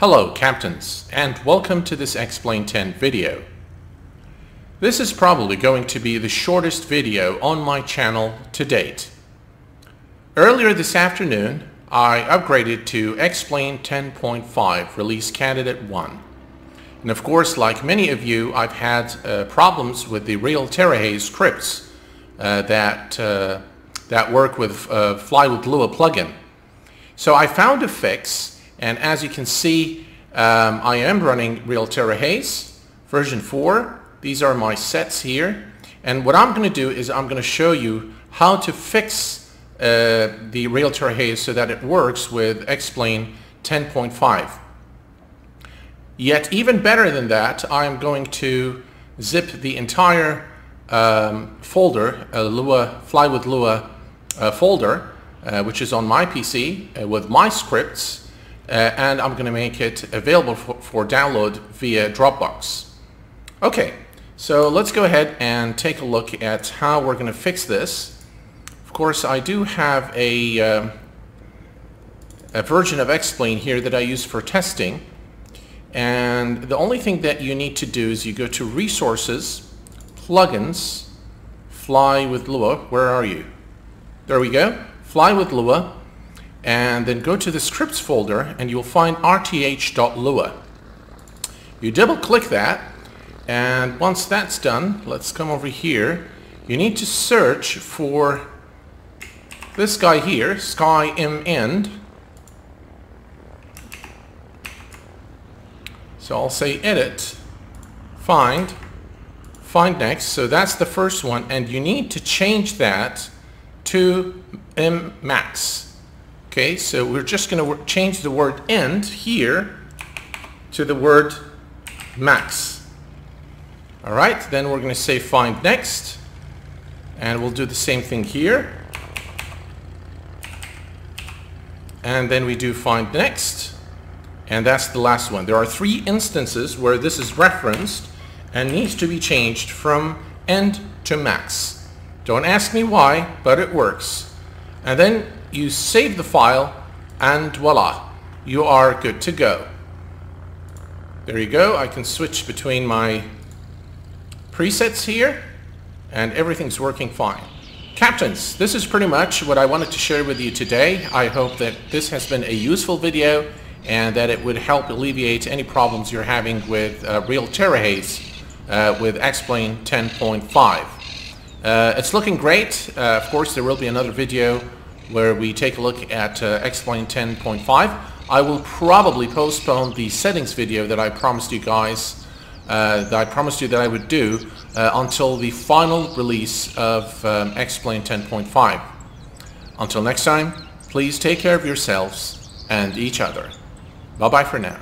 Hello captains and welcome to this X-Plane 10 video. This is probably going to be the shortest video on my channel to date. Earlier this afternoon I upgraded to X-Plane 10.5 release candidate 1. And of course like many of you I've had uh, problems with the real Terra Haze scripts uh, that, uh, that work with uh, Fly with Lua plugin. So I found a fix and as you can see, um, I am running Real Terra Haze version 4. These are my sets here. And what I'm going to do is I'm going to show you how to fix uh, the Real Terra Haze so that it works with X-Plane 10.5. Yet even better than that, I'm going to zip the entire um, folder, a Lua, Fly with Lua uh, folder, uh, which is on my PC uh, with my scripts uh, and I'm going to make it available for, for, download via Dropbox. Okay, so let's go ahead and take a look at how we're going to fix this. Of course, I do have a, uh, a version of X-Plane here that I use for testing. And the only thing that you need to do is you go to Resources, Plugins, Fly with Lua. Where are you? There we go. Fly with Lua and then go to the scripts folder and you'll find rth.lua. You double click that and once that's done, let's come over here. You need to search for this guy here, Sky M End. So I'll say edit, find, find next. So that's the first one and you need to change that to M Max. Okay, so we're just going to change the word end here to the word max. All right, then we're going to say find next. And we'll do the same thing here. And then we do find next. And that's the last one. There are three instances where this is referenced and needs to be changed from end to max. Don't ask me why, but it works. And then you save the file and voila, you are good to go. There you go. I can switch between my presets here and everything's working fine. Captains, this is pretty much what I wanted to share with you today. I hope that this has been a useful video and that it would help alleviate any problems you're having with uh, Real Terra Haze uh, with X-Plane 10.5. Uh, it's looking great. Uh, of course, there will be another video where we take a look at uh, X-Plane 10.5. I will probably postpone the settings video that I promised you guys, uh, that I promised you that I would do uh, until the final release of um, X-Plane 10.5. Until next time, please take care of yourselves and each other. Bye-bye for now.